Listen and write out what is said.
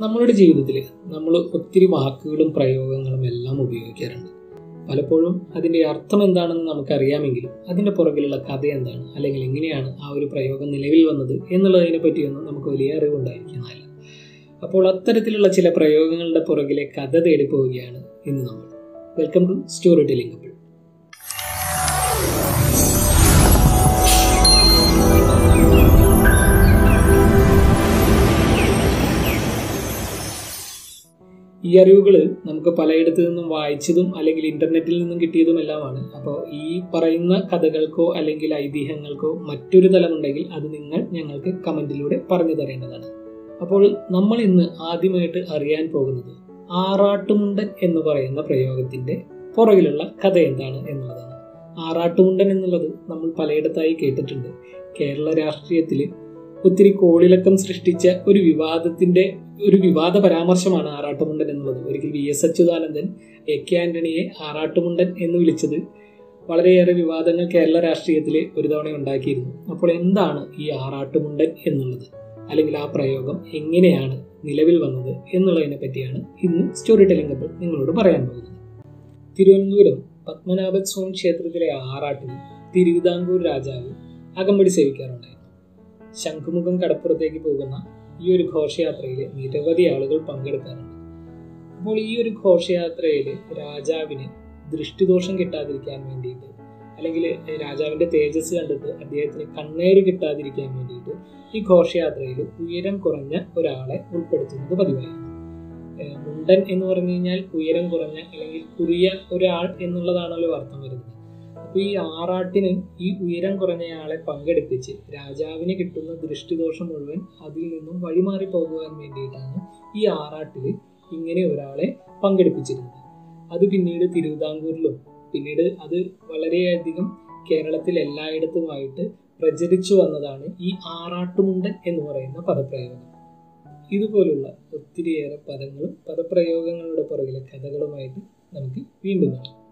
നമ്മളുടെ ജീവിതത്തിൽ നമ്മൾ ഒത്തിരി വാക്കുകളും പ്രയോഗങ്ങളും എല്ലാം ഉപയോഗിക്കാറുണ്ട്. പലപ്പോഴും അതിന്റെ അർത്ഥം എന്താണെന്ന് നമുക്കറിയാമെങ്കിലും അതിന്റെ പുറകിലുള്ള കഥ എന്താണ് അല്ലെങ്കിൽ എങ്ങനെയാണ് ആ ഒരു പ്രയോഗം നിലവിൽ വന്നത് എന്നുള്ളതിനെ പറ്റിയൊന്നും നമുക്ക് വലിയ അറിവുണ്ടായിരിക്കുന്നതല്ല അപ്പോൾ അത്തരത്തിലുള്ള ചില പ്രയോഗങ്ങളുടെ പുറകിലെ കഥ തേടി പോവുകയാണ് ഇന്ന് നമ്മൾ. വെൽക്കം ടു സ്റ്റോറി ടെലിംഗ് ഈ അറിവുകൾ നമുക്ക് പലയിടത്തു നിന്നും വായിച്ചതും അല്ലെങ്കിൽ ഇന്റർനെറ്റിൽ നിന്നും കിട്ടിയതും എല്ലാമാണ്. അപ്പോൾ ഈ പറയുന്ന കഥകൾക്കോ അല്ലെങ്കിൽ ഐതിഹ്യങ്ങൾക്കോ മറ്റൊരു തലമുണ്ടെങ്കിൽ അത് നിങ്ങൾ ഞങ്ങൾക്ക് കമന്റിലൂടെ പറഞ്ഞു തരേണ്ടതാണ്. അപ്പോൾ നമ്മൾ ഇന്ന് ആദ്യമായിട്ട് അറിയാൻ പോകുന്നത് ആറാട്ടുമുണ്ടൻ എന്ന് പറയുന്ന പ്രയോഗത്തിന്റെ പുറകിലുള്ള കഥ എന്താണ് എന്നുള്ളതാണ്. ആറാട്ടുമുണ്ടൻ എന്നുള്ളത് നമ്മൾ പലയിടത്തായി കേട്ടിട്ടുണ്ട്. കേരള രാഷ്ട്രീയത്തിൽ ഒത്തിരി കോളിളക്കം സൃഷ്ടിച്ച ഒരു വിവാദത്തിന്റെ ഒരു വിവാദ പരാമർശമാണ് ആറാട്ടുമുണ്ടൻ എന്നുള്ളത്. ഒരിക്കൽ V S Achuthanandan A K ആന്റണിയെ ആറാട്ടുമുണ്ടൻ എന്ന് വിളിച്ചത് വളരെയേറെ വിവാദങ്ങൾ കേരള രാഷ്ട്രീയത്തിൽ ഒരു തവണ ഉണ്ടാക്കിയിരുന്നു. അപ്പോൾ എന്താണ് ഈ ആറാട്ടുമുണ്ടൻ എന്നുള്ളത്? അല്ലെങ്കിൽ ആ പ്രയോഗം എങ്ങനെയാണ് നിലവിൽ വന്നത് എന്നുള്ളതിനെ പറ്റിയാണ് ഇന്ന് സ്റ്റോറി ടെലിംഗ് അപ്പോൾ നിങ്ങളോട് പറയാൻ പോകുന്നത്. തിരുവനന്തപുരം പത്മനാഭസ്വാമി ക്ഷേത്രത്തിലെ ആറാട്ടിന് തിരുവിതാംകൂർ രാജാവ് അകമ്പടി സേവിക്കാറുണ്ടായിരുന്നു. ശംഖുമുഖം കടപ്പുറത്തേക്ക് പോകുന്ന ഈ ഒരു ഘോഷയാത്രയിൽ നിരവധി ആളുകൾ പങ്കെടുക്കാറുണ്ട്. അപ്പോൾ ഈ ഒരു ഘോഷയാത്രയിൽ രാജാവിന് ദൃഷ്ടിദോഷം കിട്ടാതിരിക്കാൻ വേണ്ടിയിട്ട് അല്ലെങ്കിൽ രാജാവിന്റെ തേജസ് കണ്ടിട്ട് അദ്ദേഹത്തിന് കണ്ണേറ് കിട്ടാതിരിക്കാൻ വേണ്ടിയിട്ട് ഈ ഘോഷയാത്രയിൽ ഉയരം കുറഞ്ഞ ഒരാളെ ഉൾപ്പെടുത്തുന്നത് പതിവായിരുന്നു മുണ്ടൻ എന്ന് പറഞ്ഞു കഴിഞ്ഞാൽ ഉയരം കുറഞ്ഞ അല്ലെങ്കിൽ കുറിയ ഒരാൾ എന്നുള്ളതാണല്ലോ അർത്ഥം വരുന്നത്. അപ്പൊ ഈ ആറാട്ടിന് ഈ ഉയരം കുറഞ്ഞയാളെ പങ്കെടുപ്പിച്ച് രാജാവിന് കിട്ടുന്ന ദൃഷ്ടിദോഷം മുഴുവൻ അതിൽ നിന്നും വഴിമാറി പോകുവാൻ വേണ്ടിയിട്ടാണ് ഈ ആറാട്ടിൽ ഇങ്ങനെ ഒരാളെ പങ്കെടുപ്പിച്ചിരുന്നത്. അത് പിന്നീട് തിരുവിതാംകൂറിലും പിന്നീട് അത് വളരെയധികം കേരളത്തിൽ എല്ലായിടത്തുമായിട്ട് പ്രചരിച്ചു വന്നതാണ് ഈ ആറാട്ടുമുണ്ടൻ എന്ന് പറയുന്ന പദപ്രയോഗം. ഇതുപോലുള്ള ഒത്തിരിയേറെ പദങ്ങളും പദപ്രയോഗങ്ങളുടെ പുറകിലെ കഥകളുമായിട്ട് നമുക്ക് വീണ്ടും കാണാം.